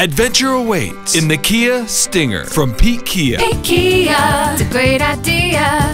Adventure awaits in the Kia Stinger from Pete Kia. Pete Kia, it's a great idea.